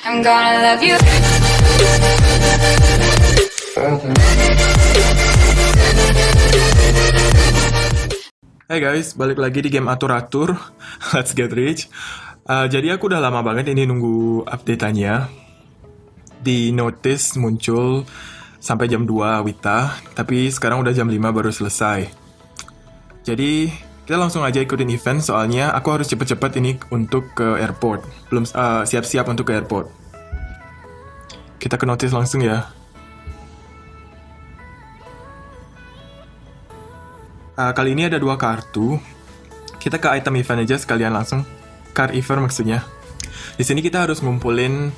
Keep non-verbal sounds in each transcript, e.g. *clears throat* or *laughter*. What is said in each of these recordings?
I'm gonna love you. Hey guys, balik lagi di game atur-atur *laughs* Let's get rich. Uh, Jadi aku udah lama banget ini nunggu update-annya. Di notice muncul sampai jam 2 Wita. Tapi sekarang udah jam 5 baru selesai. Jadi kita langsung aja ikutin event Soalnya aku harus cepet-cepet ini untuk ke airport Belum uh, siap-siap untuk ke airport Kita ke notice langsung ya Uh, kali ini ada dua kartu. Kita ke item event aja sekalian langsung. Card event maksudnya. Di sini kita harus ngumpulin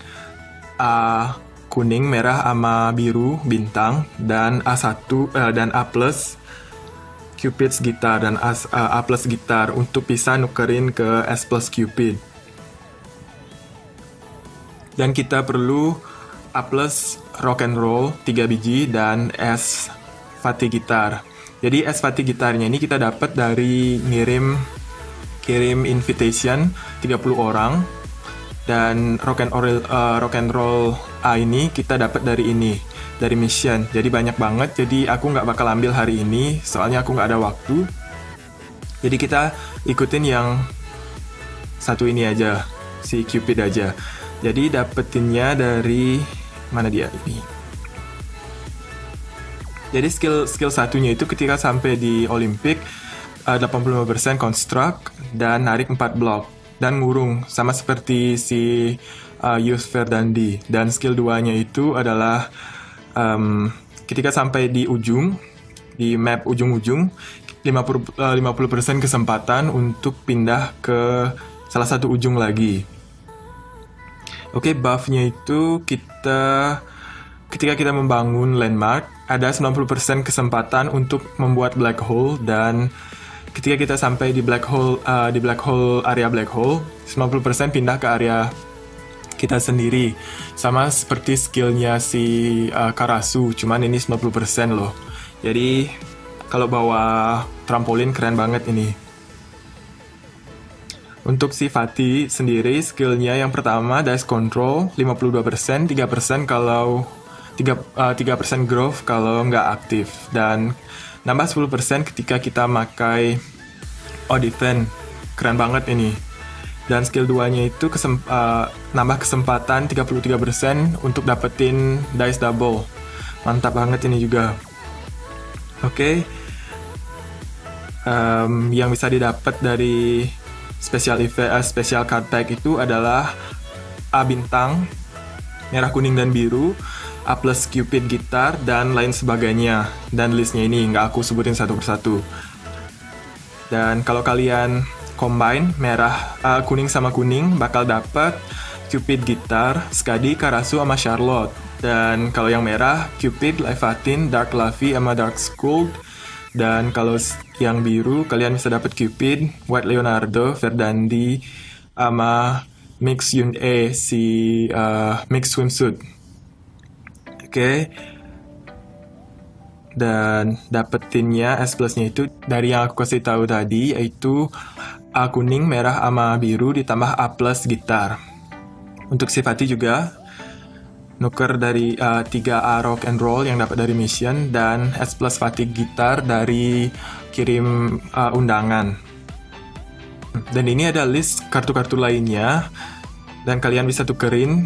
uh, kuning, merah, sama biru bintang dan A1 uh, dan A plus Cupid's gitar dan A, uh, A plus gitar untuk bisa nukerin ke S plus Cupid. Dan kita perlu A plus rock and roll 3 biji dan S Fatih gitar. Jadi S Fatih gitarnya ini kita dapat dari ngirim kirim invitation 30 orang dan rock and roll uh, rock and roll A ini kita dapat dari ini dari mission. Jadi banyak banget. Jadi aku nggak bakal ambil hari ini soalnya aku nggak ada waktu. Jadi kita ikutin yang satu ini aja si Cupid aja. Jadi dapetinnya dari mana dia ini? Jadi skill skill satunya itu ketika sampai di Olympic uh, 85% construct dan narik 4 blok dan ngurung sama seperti si uh, Youth Verdandi dan skill 2-nya itu adalah um, ketika sampai di ujung di map ujung-ujung 50 uh, 50% kesempatan untuk pindah ke salah satu ujung lagi. Oke, okay, buff-nya itu kita ketika kita membangun landmark, ada 90% kesempatan untuk membuat black hole dan ketika kita sampai di black hole uh, di black hole area black hole, 90% pindah ke area kita sendiri. Sama seperti skillnya si uh, Karasu, cuman ini 90% loh. Jadi kalau bawa trampolin keren banget ini. Untuk si Fatih sendiri, skillnya yang pertama dice control 52%, 3% kalau 3, uh, 3% growth kalau nggak aktif dan nambah 10% ketika kita pakai defend keren banget ini dan skill 2 nya itu kesem, uh, nambah kesempatan 33% untuk dapetin dice double mantap banget ini juga oke okay. um, yang bisa didapat dari special event uh, special card pack itu adalah A bintang merah kuning dan biru A plus Cupid gitar, dan lain sebagainya. Dan listnya ini nggak aku sebutin satu persatu. Dan kalau kalian combine merah, uh, kuning sama kuning bakal dapat Cupid gitar, Skadi, Karasu, sama Charlotte. Dan kalau yang merah, Cupid, Levatin, Dark Lavi, sama Dark Skull. Dan kalau yang biru, kalian bisa dapat Cupid, White Leonardo, Verdandi, sama Mix Yun E, si uh, Mix Swimsuit okay. Dan dapetinnya S plusnya itu dari yang aku kasih tahu tadi yaitu A kuning, merah, sama biru ditambah A plus gitar. Untuk sifati juga nuker dari uh, 3A rock and roll yang dapat dari mission dan S plus Fatih gitar dari kirim uh, undangan. Dan ini ada list kartu-kartu lainnya dan kalian bisa tukerin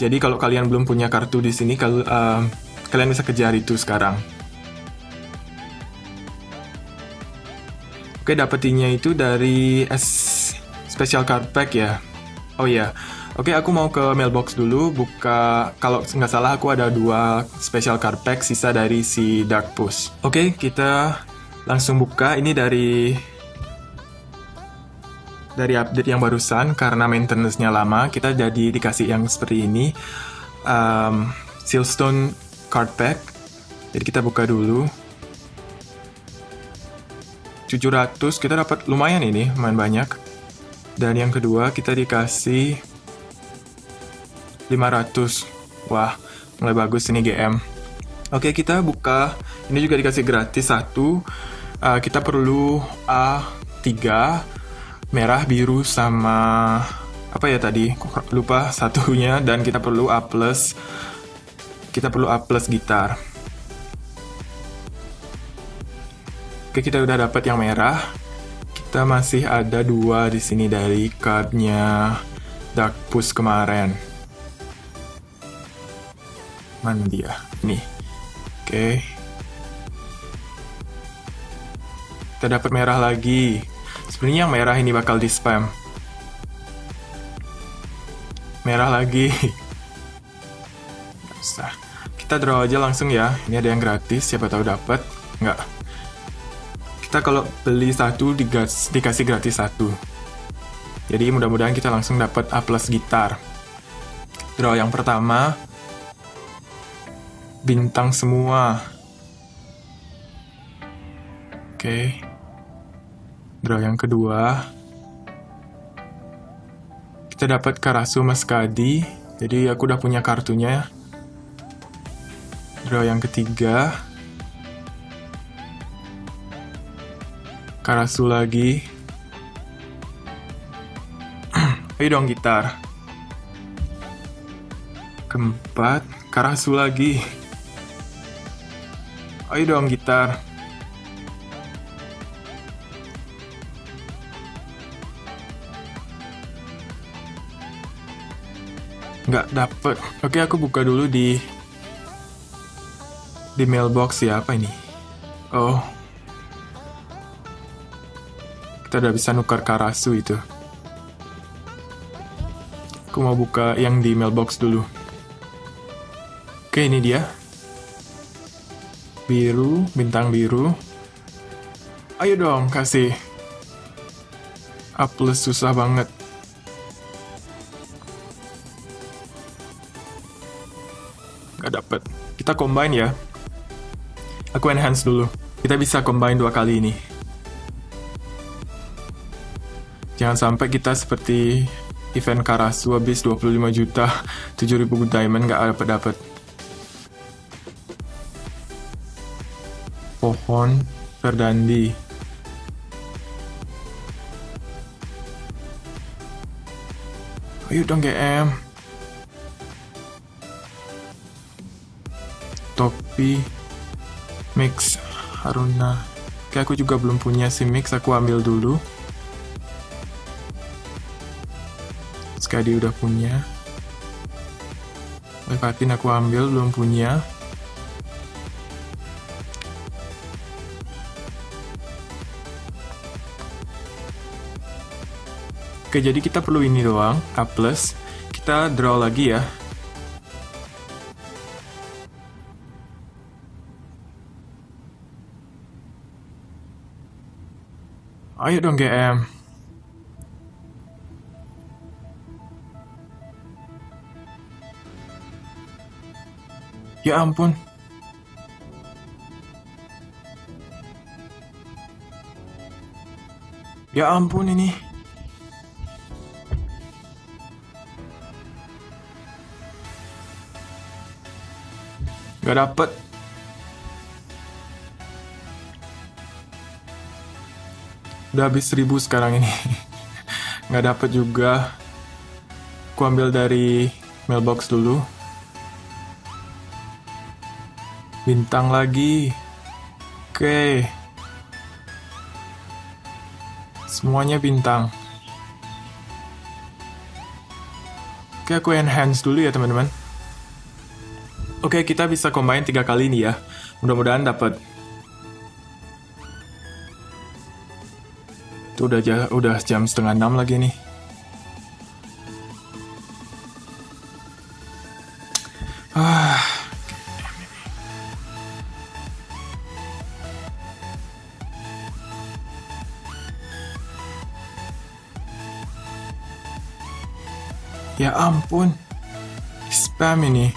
jadi kalau kalian belum punya kartu di sini, kal uh, kalian bisa kejar itu sekarang. Oke, dapetinnya itu dari S Special Card Pack ya. Oh iya. Oke, aku mau ke mailbox dulu. Buka, kalau nggak salah aku ada dua Special Card Pack sisa dari si Dark Push. Oke, kita langsung buka. Ini dari dari update yang barusan karena maintenance-nya lama kita jadi dikasih yang seperti ini um, Sealstone card pack jadi kita buka dulu 700 kita dapat lumayan ini lumayan banyak. Dan yang kedua kita dikasih 500 wah mulai bagus ini GM oke kita buka. Ini juga dikasih gratis satu. Uh, kita perlu A3 merah, biru, sama apa ya tadi? Lupa satunya. Dan kita perlu A plus. Kita perlu A plus gitar oke kita udah dapat yang merah. Kita masih ada dua di sini dari cardnya Dark Push kemarin. Mana dia? Nih. Oke. Kita dapat merah lagi. Sebenarnya yang merah ini bakal di spam merah lagi. Usah. Kita draw aja langsung ya. Ini ada yang gratis siapa tahu dapat nggak kita kalau beli satu dikasih gratis satu jadi mudah-mudahan kita langsung dapat A plus gitar draw yang pertama bintang semua oke draw yang kedua kita dapat Karasu Maskadi. Jadi aku udah punya kartunya. Draw yang ketiga. Karasu lagi. *clears throat* Ayo dong gitar. Keempat, Karasu lagi. Ayo dong gitar. nggak dapet oke aku buka dulu di di mailbox ya apa ini oh kita udah bisa nukar karasu itu aku mau buka yang di mailbox dulu oke ini dia biru bintang biru ayo dong kasih A susah banget Gak dapet. Kita combine ya. Aku enhance dulu. Kita bisa combine dua kali ini. Jangan sampai kita seperti event Karasu habis 25 juta *laughs* 7000 diamond gak dapat dapat. Pohon Ferdandi. Ayo dong GM. topi mix Haruna Oke aku juga belum punya si mix aku ambil dulu Skadi udah punya. Lepatin aku ambil belum punya. Oke jadi kita perlu ini doang A kita draw lagi ya. Ayo dong GM. Ya ampun. Ya ampun ini. Gak dapet. udah habis seribu sekarang ini *laughs* nggak dapet juga aku ambil dari mailbox dulu bintang lagi. Oke. Semuanya bintang. Oke aku enhance dulu ya teman-teman. Oke kita bisa combine tiga kali nih ya. Mudah-mudahan dapat. Tuh udah jam, udah jam setengah enam lagi nih. Ah. Ya ampun. Spam ini.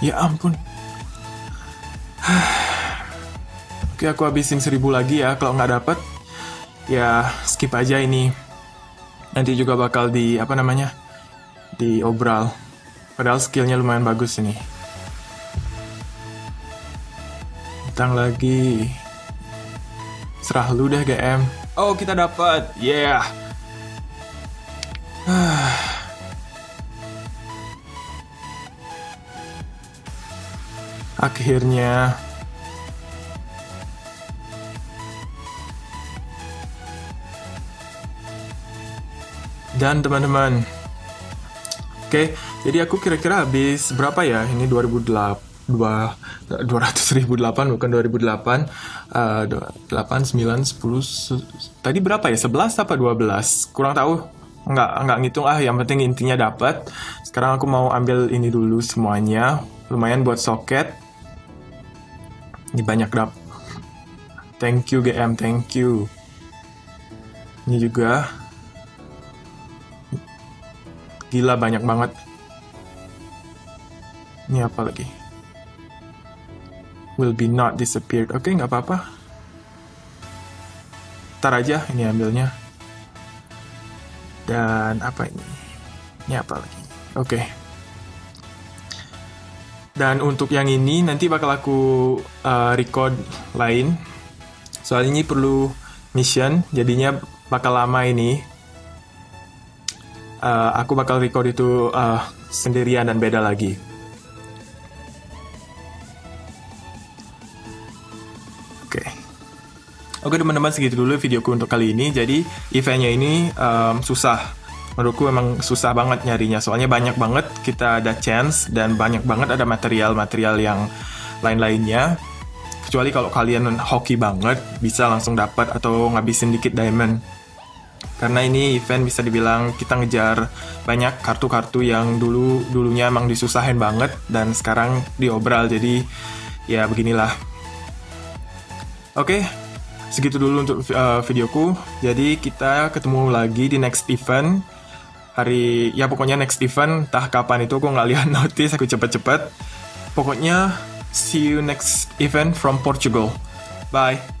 Ya ampun. *sighs* Oke, aku habisin seribu lagi ya. Kalau nggak dapet, ya skip aja ini. Nanti juga bakal di, apa namanya, di obral. Padahal skillnya lumayan bagus ini. Datang lagi. Serah lu deh GM. Oh, kita dapat. Yeah. *sighs* Akhirnya Dan teman-teman Oke, jadi aku kira-kira habis berapa ya? Ini 2008 dua ratus ribu delapan bukan 2008 uh, 8 9 10 tadi berapa ya? 11 apa 12 kurang tahu. Nggak nggak ngitung. Ah yang penting intinya dapat. Sekarang aku mau ambil ini dulu semuanya. Lumayan buat soket. Ini banyak dap. Thank you GM thank you. Ini juga. Gila banyak banget. Ini apa lagi? Will be not disappeared. Oke, okay, nggak apa-apa. Ntar aja ini ambilnya. Dan apa ini? Ini apa lagi? Oke. Okay. Dan untuk yang ini nanti bakal aku uh, record lain. Soalnya ini perlu mission, jadinya bakal lama ini uh, aku bakal record itu uh, sendirian dan beda lagi. Oke teman-teman segitu dulu videoku untuk kali ini. Jadi eventnya ini um, susah. Menurutku memang susah banget nyarinya. Soalnya banyak banget kita ada chance dan banyak banget ada material-material yang lain-lainnya. Kecuali kalau kalian hoki banget bisa langsung dapat atau ngabisin dikit diamond karena ini event bisa dibilang kita ngejar banyak kartu-kartu yang dulu dulunya emang disusahin banget dan sekarang diobral jadi ya beginilah oke segitu dulu untuk uh, videoku. Jadi kita ketemu lagi di next event. Hari ya pokoknya next event entah kapan itu aku nggak lihat *laughs* notice aku cepet-cepet. Pokoknya see you next event from Portugal. Bye